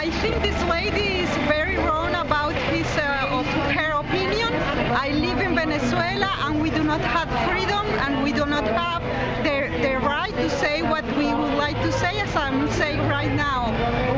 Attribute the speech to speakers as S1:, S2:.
S1: I think this lady is very wrong about his uh, her opinion. I live in Venezuela and we do not have freedom and we do not have the, the right to say what we would like to say as I'm saying right now.